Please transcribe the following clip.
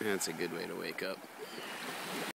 That's a good way to wake up.